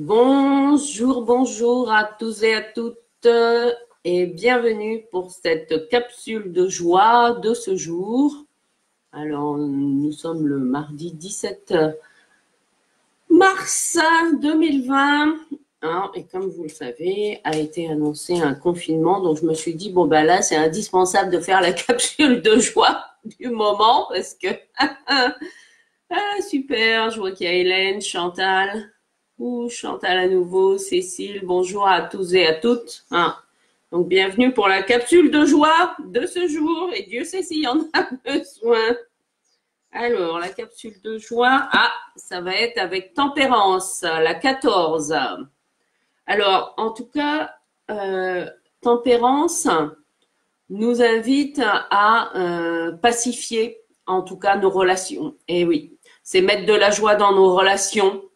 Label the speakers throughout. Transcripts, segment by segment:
Speaker 1: Bonjour, bonjour à tous et à toutes et bienvenue pour cette capsule de joie de ce jour. Alors, nous sommes le mardi 17 mars 2020 hein, et comme vous le savez, a été annoncé un confinement. Donc, je me suis dit, bon, ben là, c'est indispensable de faire la capsule de joie du moment parce que, ah, super, je vois qu'il y a Hélène, Chantal, Chantal à nouveau, Cécile, bonjour à tous et à toutes. Hein. Donc, bienvenue pour la capsule de joie de ce jour. Et Dieu sait s'il y en a besoin. Alors, la capsule de joie, ah, ça va être avec tempérance, la 14. Alors, en tout cas, euh, tempérance nous invite à euh, pacifier, en tout cas, nos relations. Et oui, c'est mettre de la joie dans nos relations,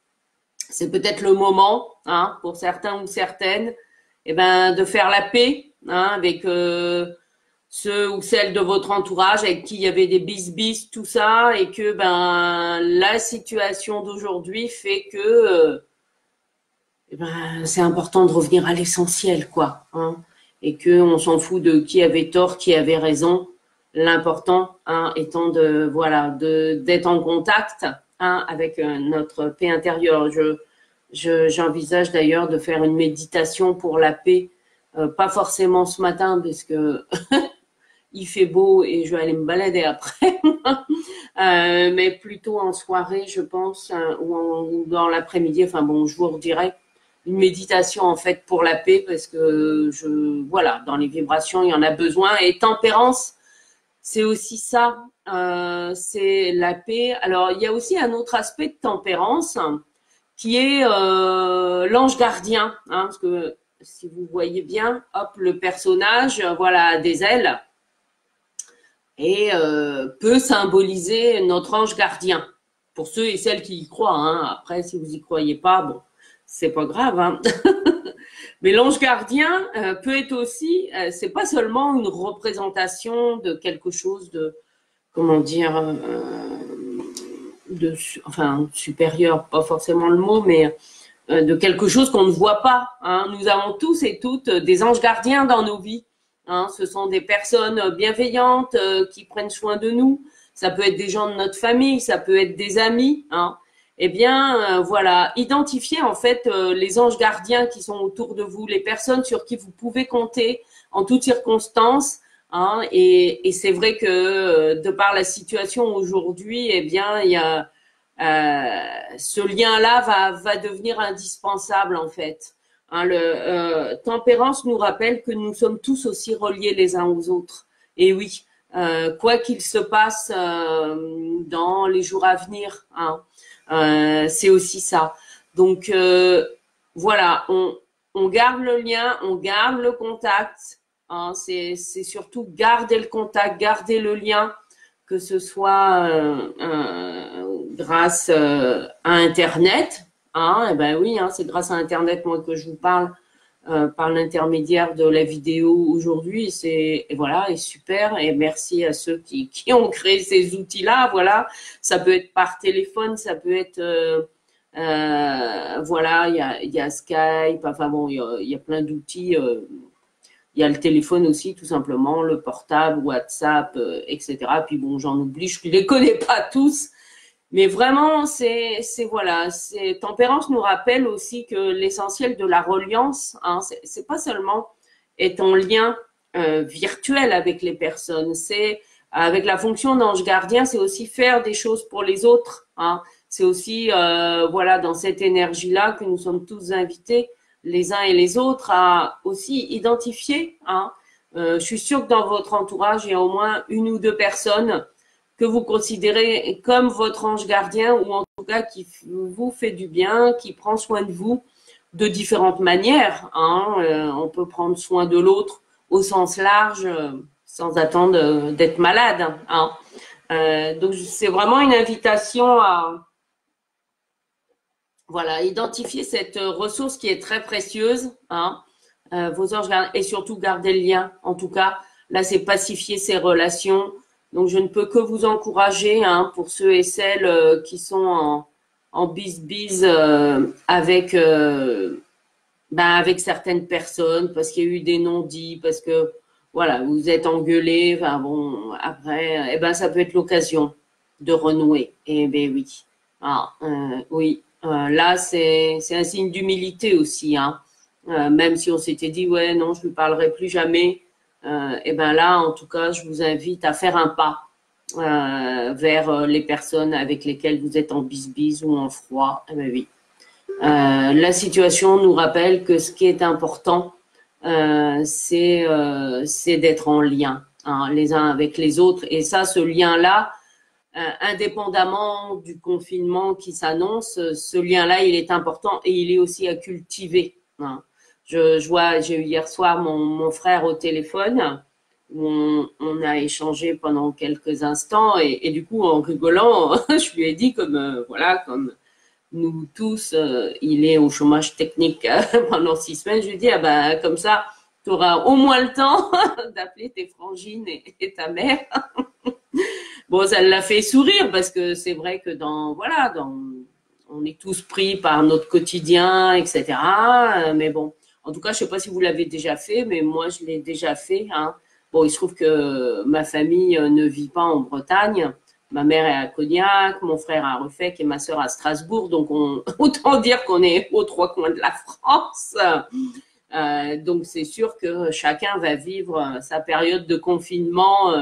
Speaker 1: c'est peut-être le moment, hein, pour certains ou certaines, eh ben, de faire la paix hein, avec euh, ceux ou celles de votre entourage avec qui il y avait des bis-bis, tout ça, et que ben la situation d'aujourd'hui fait que euh, eh ben, c'est important de revenir à l'essentiel, quoi. Hein, et que on s'en fout de qui avait tort, qui avait raison. L'important hein, étant de voilà de d'être en contact avec notre paix intérieure. Je, j'envisage d'ailleurs de faire une méditation pour la paix, euh, pas forcément ce matin parce que il fait beau et je vais aller me balader après, euh, mais plutôt en soirée, je pense, hein, ou, dans l'après-midi. Enfin bon, je vous redirai une méditation en fait pour la paix parce que je voilà dans les vibrations il y en a besoin et tempérance c'est aussi ça, euh, c'est la paix. Alors, il y a aussi un autre aspect de tempérance qui est euh, l'ange gardien. Hein, parce que si vous voyez bien, hop, le personnage, voilà, des ailes et euh, peut symboliser notre ange gardien. Pour ceux et celles qui y croient. Hein. Après, si vous y croyez pas, bon, c'est pas grave. Hein. Mais l'ange gardien euh, peut être aussi, euh, c'est pas seulement une représentation de quelque chose de, comment dire, euh, de, enfin supérieur, pas forcément le mot, mais de quelque chose qu'on ne voit pas. Hein. Nous avons tous et toutes des anges gardiens dans nos vies. Hein. Ce sont des personnes bienveillantes qui prennent soin de nous. Ça peut être des gens de notre famille, ça peut être des amis. Hein eh bien, euh, voilà, identifiez en fait euh, les anges gardiens qui sont autour de vous, les personnes sur qui vous pouvez compter en toutes circonstances. Hein, et, c'est vrai que euh, de par la situation aujourd'hui, eh bien, ce lien-là va, devenir indispensable en fait. Hein, tempérance nous rappelle que nous sommes tous aussi reliés les uns aux autres. Et oui, quoi qu'il se passe dans les jours à venir. Hein, euh, c'est aussi ça. Donc euh, voilà, on, garde le lien, on garde le contact. Hein, c'est surtout garder le contact, garder le lien, que ce soit euh, grâce à Internet. Hein, et eh ben oui, hein, c'est grâce à Internet que je vous parle par l'intermédiaire de la vidéo aujourd'hui. C'est voilà, et super. Et merci à ceux qui, ont créé ces outils-là. Voilà, ça peut être par téléphone, ça peut être euh, euh, voilà, il y a, y a Skype. Enfin bon, il y a, y a, plein d'outils. Euh, il y a le téléphone aussi, tout simplement, le portable, WhatsApp, etc. Puis bon, j'en oublie, je ne les connais pas tous. Mais vraiment, c'est, voilà, tempérance nous rappelle aussi que l'essentiel de la reliance, hein, c'est pas seulement être en lien euh, virtuel avec les personnes, c'est avec la fonction d'ange gardien, c'est aussi faire des choses pour les autres. Hein. C'est aussi euh, voilà dans cette énergie-là que nous sommes tous invités les uns et les autres à aussi identifier. Hein. Euh, je suis sûre que dans votre entourage, il y a au moins une ou deux personnes que vous considérez comme votre ange gardien ou en tout cas qui vous fait du bien, qui prend soin de vous de différentes manières. Hein. Euh, on peut prendre soin de l'autre au sens large euh, sans attendre d'être malade. Hein. Euh, donc c'est vraiment une invitation à voilà identifier cette ressource qui est très précieuse. Hein. vos anges et surtout garder le lien. En tout cas, là c'est pacifier ses relations donc, je ne peux que vous encourager, hein, pour ceux et celles euh, qui sont en bis-bis avec, ben, avec certaines personnes parce qu'il y a eu des non-dits, parce que voilà, vous êtes engueulé, enfin bon, après, eh ben, ça peut être l'occasion de renouer. Eh ben oui. Ah, oui, là, c'est un signe d'humilité aussi. Hein. même si on s'était dit, ouais, non, je ne lui parlerai plus jamais. Euh, et ben là, en tout cas, je vous invite à faire un pas euh, vers euh, les personnes avec lesquelles vous êtes en bisbise ou en froid. Eh oui. la situation nous rappelle que ce qui est important, c'est d'être en lien hein, les uns avec les autres. Et ça, ce lien-là, indépendamment du confinement qui s'annonce, ce lien-là, il est important et il est aussi à cultiver. Hein. Je, vois, j'ai eu hier soir mon, frère au téléphone. On, on, a échangé pendant quelques instants et, du coup, en rigolant, je lui ai dit comme euh, voilà, comme nous tous, euh, il est au chômage technique pendant six semaines. Je lui dit ah ben comme ça, tu auras au moins le temps d'appeler tes frangines et, ta mère. bon, ça l'a fait sourire parce que c'est vrai que dans voilà, on est tous pris par notre quotidien, etc. Mais bon, en tout cas, je ne sais pas si vous l'avez déjà fait, mais moi, je l'ai déjà fait. Hein. Bon, il se trouve que ma famille euh, ne vit pas en Bretagne. Ma mère est à Cognac, mon frère à Refec et ma sœur à Strasbourg. Donc, on, autant dire qu'on est aux trois coins de la France. Euh, donc, c'est sûr que chacun va vivre euh, sa période de confinement.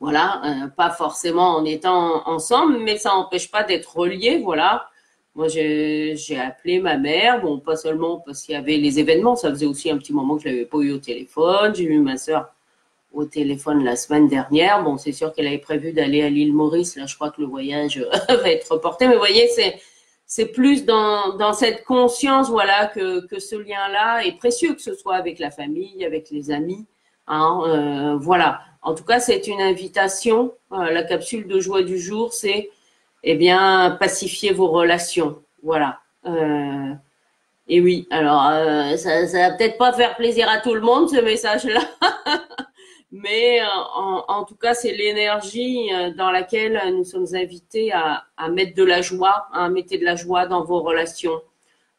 Speaker 1: voilà, pas forcément en étant ensemble, mais ça n'empêche pas d'être reliés. Voilà, moi, j'ai appelé ma mère, bon, pas seulement parce qu'il y avait les événements, ça faisait aussi un petit moment que je l'avais pas eu au téléphone. J'ai eu ma soeur au téléphone la semaine dernière. Bon, c'est sûr qu'elle avait prévu d'aller à l'île Maurice. Là, je crois que le voyage va être reporté. Mais vous voyez, c'est c'est plus dans, dans cette conscience, voilà, que, que ce lien-là est précieux, que ce soit avec la famille, avec les amis. Hein, euh, voilà. En tout cas, c'est une invitation. Euh, la capsule de joie du jour, c'est eh bien, pacifier vos relations. Voilà. Euh, et oui, alors, euh, ça, ça va peut-être pas faire plaisir à tout le monde, ce message-là. Mais euh, en, tout cas, c'est l'énergie dans laquelle nous sommes invités à, mettre de la joie, à mettre de la joie dans vos relations.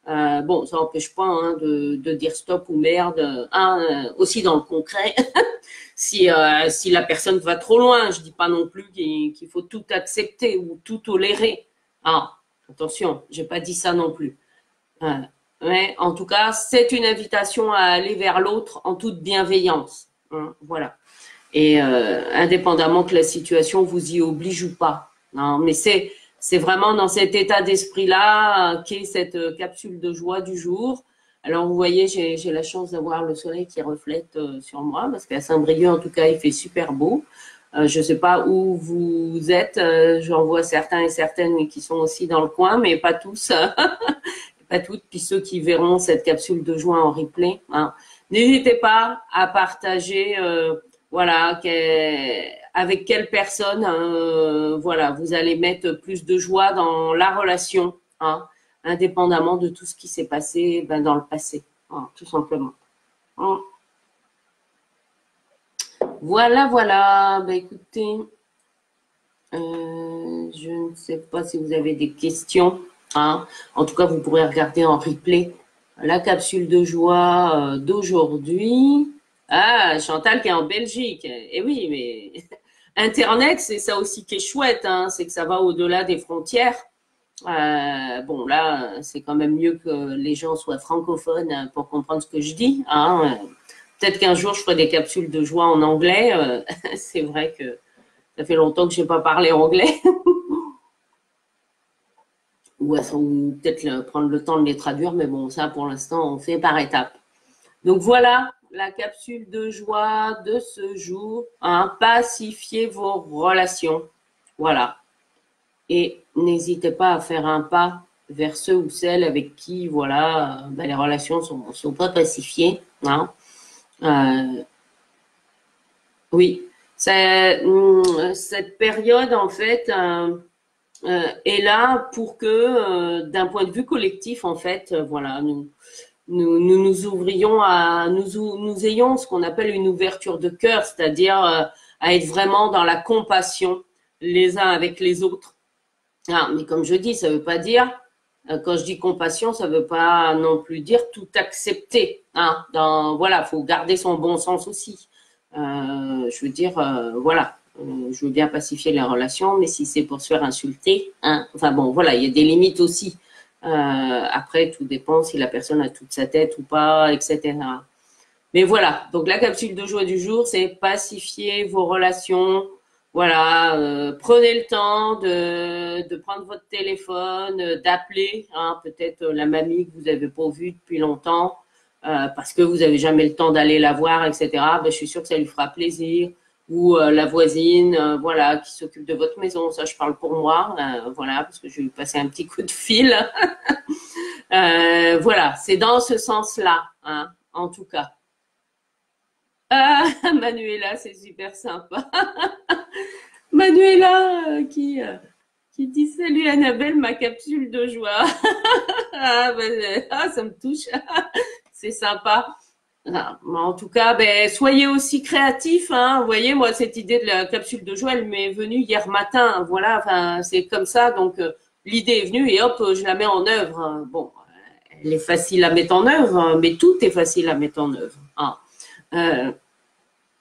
Speaker 1: Bon, ça n'empêche pas hein, de, dire stop ou merde, hein, aussi dans le concret. si, euh, la personne va trop loin. Je dis pas non plus qu'il faut tout accepter ou tout tolérer. Ah, attention, j'ai pas dit ça non plus. Euh, mais en tout cas, c'est une invitation à aller vers l'autre en toute bienveillance. Hein, voilà. Et euh, indépendamment que la situation vous y oblige ou pas. Mais c'est c'est vraiment dans cet état d'esprit-là qu'est cette capsule de joie du jour. Alors, vous voyez, j'ai la chance d'avoir le soleil qui reflète euh, sur moi, parce qu'à Saint-Brieuc, en tout cas, il fait super beau. Euh, je ne sais pas où vous êtes, euh, j'en vois certains et certaines qui sont aussi dans le coin, mais pas tous, pas toutes. Puis ceux qui verront cette capsule de joie en replay, hein. n'hésitez pas à partager, voilà, avec quelle personne, voilà, vous allez mettre plus de joie dans la relation. Hein indépendamment de tout ce qui s'est passé ben, dans le passé, hein, tout simplement. Hein. Voilà, voilà. Ben, écoutez, euh, je ne sais pas si vous avez des questions. Hein. En tout cas, vous pourrez regarder en replay la capsule de joie euh, d'aujourd'hui. Ah, Chantal qui est en Belgique. Eh oui, mais Internet, c'est ça aussi qui est chouette. C'est que ça va au-delà des frontières. Euh, bon, là, c'est quand même mieux que les gens soient francophones pour comprendre ce que je dis. Hein. Peut-être qu'un jour, je ferai des capsules de joie en anglais. Euh, c'est vrai que ça fait longtemps que je n'ai pas parlé anglais. ou, peut-être prendre le temps de les traduire, mais bon, ça, pour l'instant, on fait par étapes. Donc voilà la capsule de joie de ce jour. Hein. Pacifier vos relations. Voilà. Et n'hésitez pas à faire un pas vers ceux ou celles avec qui voilà, ben, les relations ne sont, pas pacifiées. Hein. Euh, oui, hum, cette période, en fait, euh, euh, est là pour que, d'un point de vue collectif, en fait, voilà, nous, nous, ouvrions à, nous, nous ayons ce qu'on appelle une ouverture de cœur, c'est-à-dire à être vraiment dans la compassion les uns avec les autres Ah, mais comme je dis, ça ne veut pas dire, euh, quand je dis compassion, ça ne veut pas non plus dire tout accepter. Hein, dans, voilà, faut garder son bon sens aussi. Euh, je veux dire, euh, voilà, je veux bien pacifier les relations, mais si c'est pour se faire insulter, hein, enfin bon, voilà, il y a des limites aussi. Après, tout dépend si la personne a toute sa tête ou pas, etc. Mais voilà, donc la capsule de joie du jour, c'est pacifier vos relations. Voilà, euh, prenez le temps de, prendre votre téléphone, euh, d'appeler hein, peut-être la mamie que vous n'avez pas vue depuis longtemps euh, parce que vous n'avez jamais le temps d'aller la voir, etc. Ben, je suis sûre que ça lui fera plaisir. Ou la voisine, voilà, qui s'occupe de votre maison. Ça, je parle pour moi, voilà, parce que je vais lui passer un petit coup de fil. voilà, c'est dans ce sens-là, hein, en tout cas. Ah, Manuela, c'est super sympa. Manuela euh, qui, euh, qui dit Salut Annabelle, ma capsule de joie. Ah, ben, ah, ça me touche. c'est sympa. Ah, en tout cas, ben, soyez aussi créatifs. Hein. Vous voyez, moi, cette idée de la capsule de joie, elle m'est venue hier matin. Voilà, c'est comme ça. Donc, euh, l'idée est venue et hop, je la mets en œuvre. Bon, elle est facile à mettre en œuvre, mais tout est facile à mettre en œuvre. Hein.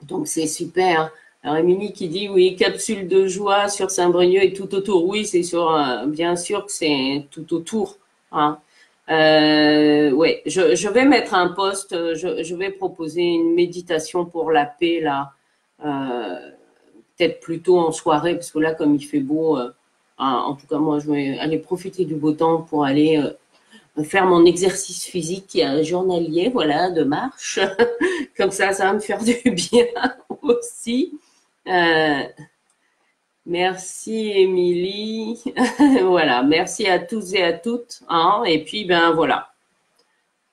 Speaker 1: Donc c'est super. Alors Émilie qui dit oui, capsule de joie sur Saint-Brieuc et tout autour. Oui, c'est euh, bien sûr que c'est tout autour. Hein. Euh, ouais, je, vais mettre un post. Je, vais proposer une méditation pour la paix là, euh, peut-être plutôt en soirée parce que là, comme il fait beau, en tout cas moi, je vais aller profiter du beau temps pour aller faire mon exercice physique journalier, voilà, de marche. Comme ça, ça va me faire du bien aussi. Merci Émilie. voilà, merci à tous et à toutes. Hein. Et puis, ben voilà.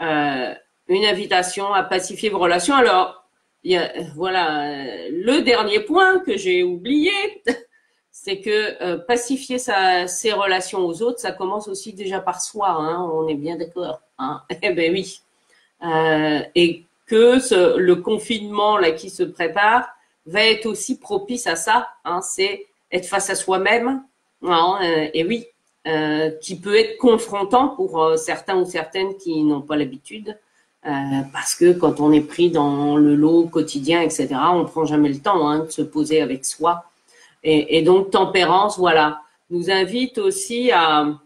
Speaker 1: Euh, une invitation à pacifier vos relations. Alors, y a, voilà, le dernier point que j'ai oublié, c'est que euh, pacifier ses relations aux autres, ça commence aussi déjà par soi. Hein, on est bien d'accord. Hein eh ben oui. Euh, et que ce, le confinement là qui se prépare va être aussi propice à ça. Hein, c'est être face à soi-même. Hein, euh, et oui, qui peut être confrontant pour certains ou certaines qui n'ont pas l'habitude. parce que quand on est pris dans le lot quotidien, etc., on prend jamais le temps hein, de se poser avec soi et, donc, tempérance, voilà, nous invite aussi à,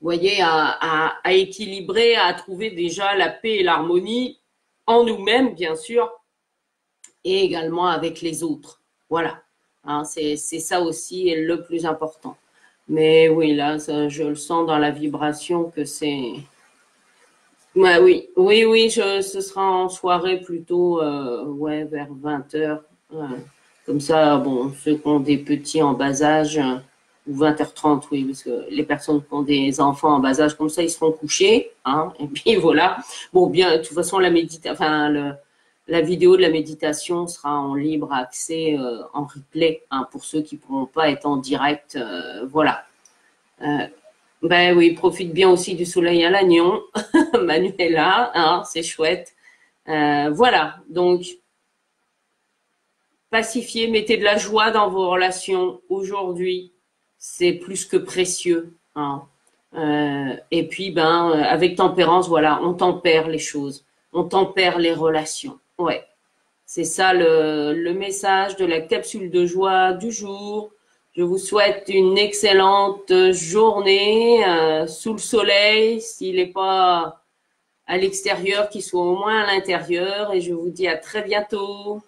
Speaker 1: voyez, à, équilibrer, à trouver déjà la paix et l'harmonie en nous-mêmes, bien sûr, et également avec les autres. Voilà, hein, c'est ça aussi le plus important. Mais oui, là, je le sens dans la vibration que c'est... Ouais, oui, oui, oui, je, ce sera en soirée plutôt, euh, ouais, vers 20h. Comme ça, bon, ceux qui ont des petits en bas âge, ou 20h30, oui, parce que les personnes qui ont des enfants en bas âge, comme ça, ils seront couchés. Hein, et puis voilà. Bon, bien, de toute façon, la méditation, enfin, la vidéo de la méditation sera en libre accès, euh, en replay, hein, pour ceux qui ne pourront pas être en direct. Euh, voilà. Euh, ben oui, profite bien aussi du soleil à l'agnon, Manuela, hein, c'est chouette. voilà, donc pacifier, mettez de la joie dans vos relations aujourd'hui. C'est plus que précieux. Hein. Et puis, ben, avec tempérance, voilà, on tempère les choses, on tempère les relations. Ouais, c'est ça le, message de la capsule de joie du jour. Je vous souhaite une excellente journée euh, sous le soleil, s'il n'est pas à l'extérieur, qu'il soit au moins à l'intérieur. Et je vous dis à très bientôt.